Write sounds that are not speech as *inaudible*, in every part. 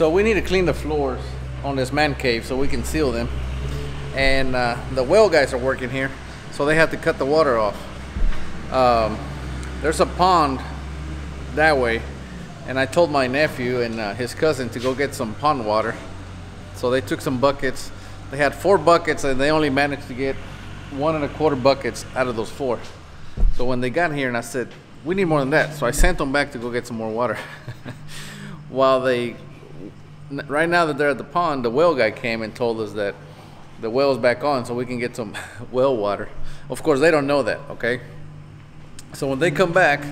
So we need to clean the floors on this man cave so we can seal them. And uh, the well guys are working here, so they have to cut the water off. Um, there's a pond that way, and I told my nephew and uh, his cousin to go get some pond water. So they took some buckets. They had four buckets, and they only managed to get one and a quarter buckets out of those four. So when they got here, and I said, "We need more than that," so I sent them back to go get some more water. *laughs* While they, right now that they're at the pond, the well guy came and told us that the well's back on, so we can get some *laughs* well water. Of course, they don't know that. Okay. So when they come back,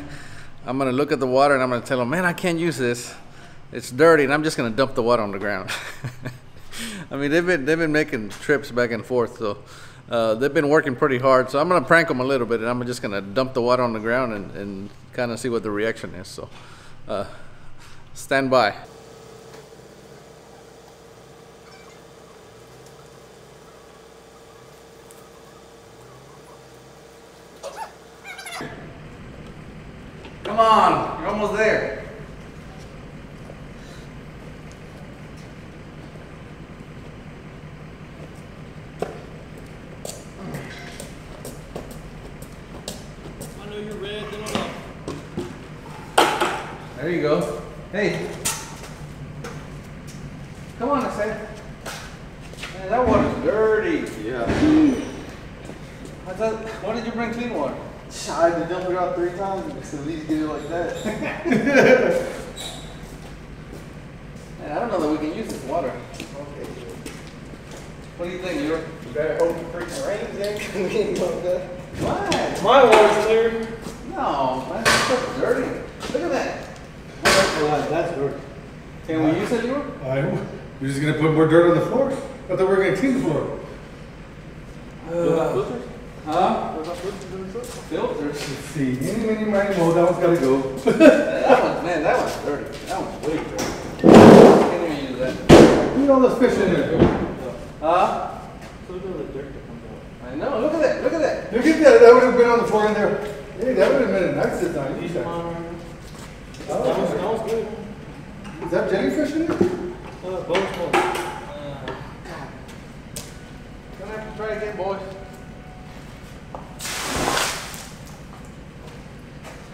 I'm gonna look at the water and I'm gonna tell them, man, I can't use this. It's dirty, and I'm just gonna dump the water on the ground. *laughs* I mean, they've been they've been making trips back and forth, so uh, they've been working pretty hard. So I'm gonna prank them a little bit, and I'm just gonna dump the water on the ground and, and kind of see what the reaction is. So uh, stand by. Come on, you're almost there. I know you're red, then I'm up. There you go. Hey. Come on, I said. Man, that water's dirty. Yeah. I thought, why did you bring clean water? I had to dump it out three times to at least get it like that. *laughs* Man, I don't know that we can use this water. Okay. What do you think, Leroy? You better hope it freaking rains then, eh? 'cause *laughs* we ain't going that. What? My water's clear. No, man, this stuff's dirty. Look at that. That's dirty. Can we use it, Leroy? I, you're just gonna put more dirt on the floor? I thought we were gonna clean the floor. filters? Huh? What about filters in the truck? Filters. Let's see, any, many, miny, mo, that one's gotta go. *laughs* that one, man, that one's dirty. That one's way dirty. Can't even use that. Look at all those fish in there. Huh? So look at the dirt that comes out. I know. Look at that. Look at that. Look at that, that would've been on the floor in there. Hey, that would've been a nice design. These Is are mine that That one's, that one's good. is that jellyfish in it? Uh, bonus one. Uh, Gonna have to try again, boys.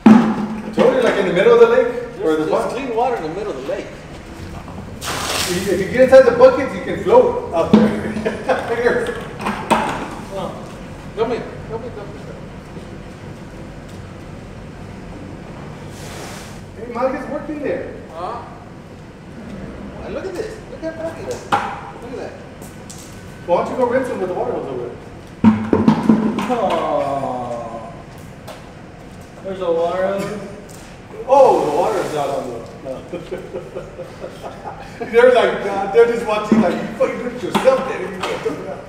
I told you, like in the middle of the lake, or the There's pond. clean water in the middle of the lake. If you get inside the buckets, you can float out there. *laughs* Here. well, Help me. Help me dump this. Hey, Mike is working there. Huh? Hey, look at this. Look how dirty it is. Look at that. Why don't you go rinse them with the water over there? oh. There's a water. Oh, the out on the. *laughs* they're like, God, they're just watching like you fucking do it yourself. Then you can't dump it out.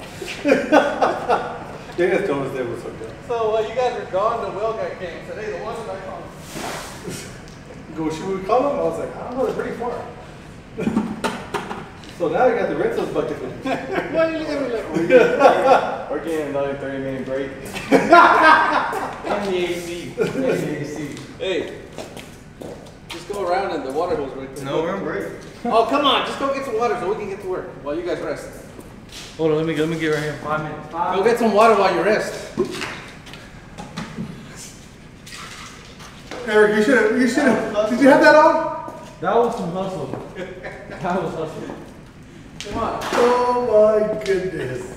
they just told us they were so good. So while you guys were gone, the well guy came and said, hey, the ones that I found. Go, should we call them? I was like, I don't know, they're pretty far. *laughs* so now you got the rinse those buckets. *laughs* Why are you looking at me like We're getting, we're getting another 30 minute break. And the AC. And the AC. Hey, just go around and the water hose right there. No, we're on break. Oh, come on. Just go get some water so we can get to work while you guys rest. Hold on, let me let me get right here. Five minutes. Go get some water while you rest. Eric, you should have, you should have, did you have that on? That was some hustle. *laughs* that was hustle. Come on. Oh my goodness.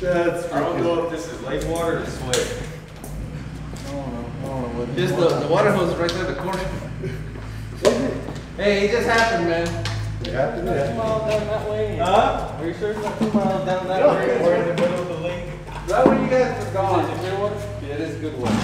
That's I don't know if this is lake water or sweat. I don't know. I don't know. Just the, the water hose is right there in the corner. Hey, it just happened, man. Yeah. Two miles down that way. Huh? Are you sure it's not two miles down that No, way? We're in the middle of the lake. Right when you guys were gone. Is it clear water? Yeah, it is good water.